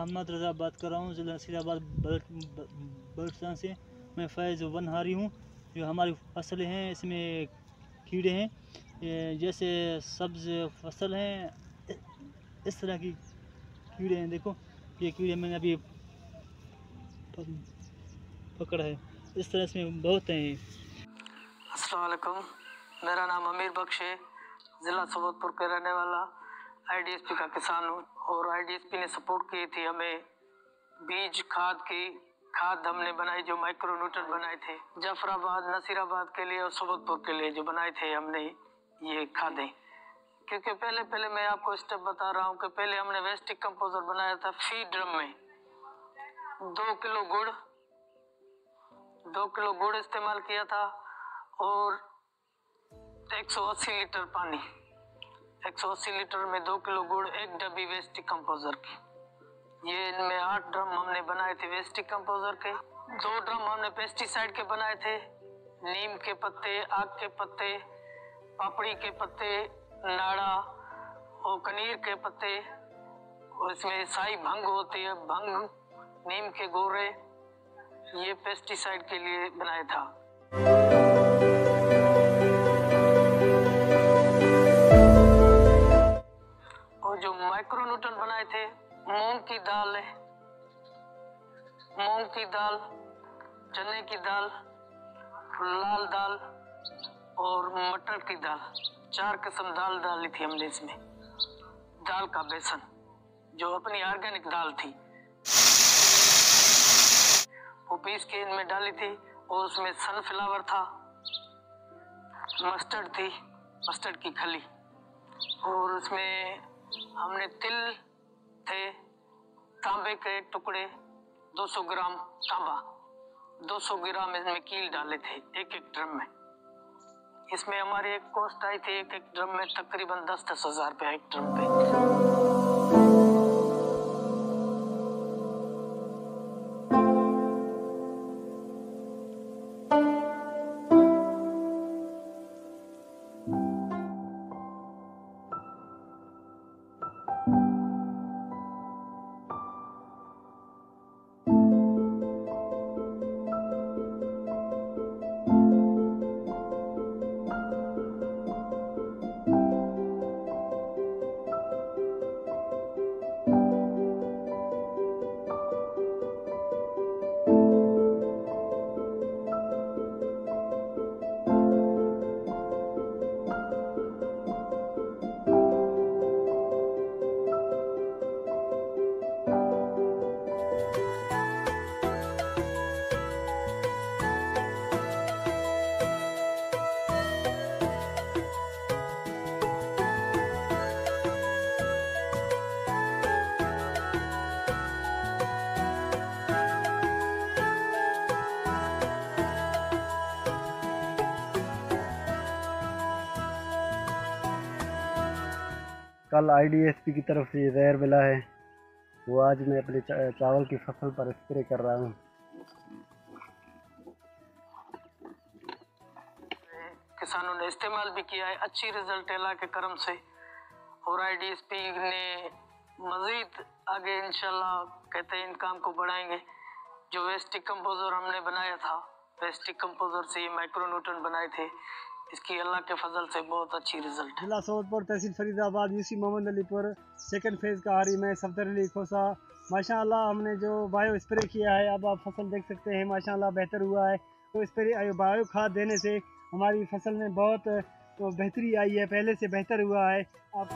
मोहम्मद रजा बात कर रहा हूँ, ज़िला नसीराबाद बल्टस्तान से। मैं फैज़ वनहारी हूँ, जो हमारी फ़सलें हैं, इसमें कीड़े हैं। जैसे सब्ज़ फ़सल हैं, इस तरह की कीड़े हैं, देखो। ये कीड़े मैंने अभी पकड़ा है। इस तरह इसमें बहुत हैं असलकुम मेरा नाम अमीर बख्श है, ज़िला सोबतपुर के रहने वाला। आईडीएसपी का किसान हूँ और आईडीएसपी ने सपोर्ट की थी हमें। बीज, खाद की, खाद हमने बनाई जो माइक्रो न्यूटन बनाए थे। जफराबाद, नसीराबाद के लिए और सोबतपुर के लिए जो बनाए थे हमने ये खादें। क्योंकि पहले पहले मैं आपको स्टेप बता रहा हूँ कि पहले हमने वेस्टिक कंपोजर बनाया था फ़ी ड्रम में। दो किलो गुड़, दो किलो गुड़ इस्तेमाल किया था और 180 लीटर पानी। 180 लीटर में दो किलो गुड़, एक डब्बी वेस्टिक कंपोजर की। ये इनमें आठ ड्रम हमने बनाए थे वेस्टिक कंपोजर के। दो ड्रम हमने पेस्टिसाइड के बनाए थे, नीम के पत्ते, आग के पत्ते, पापड़ी के पत्ते, नाड़ा और कनीर के पत्ते। और इसमें साई भंग होती है, भंग, नीम के गोरे। ये पेस्टिसाइड के लिए बनाया था। थे। मूंग की दाल मूंग की दाल, चने की दाल, लाल दाल और मटर की दाल। चार किस्म दाल डाली थी हमने इसमें। दाल का बेसन, जो अपनी ऑर्गेनिक दाल थी। वो पीस के इनमें डाली थी और उसमें सनफ्लावर था मस्टर्ड थी मस्टर्ड की खली। और उसमें हमने तिल थे, तांबे के टुकड़े 200 ग्राम तांबा 200 ग्राम इसमें कील डाले थे, एक एक ड्रम में। इसमें हमारे एक कोस्ट आई थी, एक एक ड्रम में तकरीबन दस दस हज़ार रुपया एक ड्रम पे। कल आईडीएसपी की तरफ़ से जहर मिला है। वो आज मैं अपने चावल की फ़सल पर स्प्रे कर रहा हूँ। किसानों ने इस्तेमाल भी किया है। अच्छी रिज़ल्ट अल्लाह के करम से। और आईडीएसपी ने मज़ीद आगे इंशाल्लाह कहते हैं इन काम को बढ़ाएँगे। जो वेस्टिक कंपोजर हमने बनाया था वेस्टिक कंपोजर से ये माइक्रोन्यूटन बनाए थे। इसकी अल्लाह के फजल से बहुत अच्छी रिज़ल्ट जिला सोदपुर तहसील Faridabad UC Mohammad Alipur second phase का हारी में सफदर अली खोसा। माशाल्लाह हमने जो बायो स्प्रे किया है, अब आप फ़सल देख सकते हैं, माशाल्लाह बेहतर हुआ है। तो स्प्रे बायो खाद देने से हमारी फ़सल में बहुत बेहतरी आई है, पहले से बेहतर हुआ है। आप